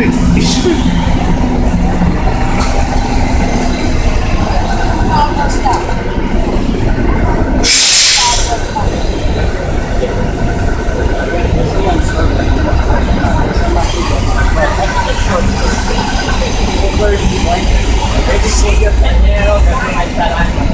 Where's the blanket? They just see pen I'm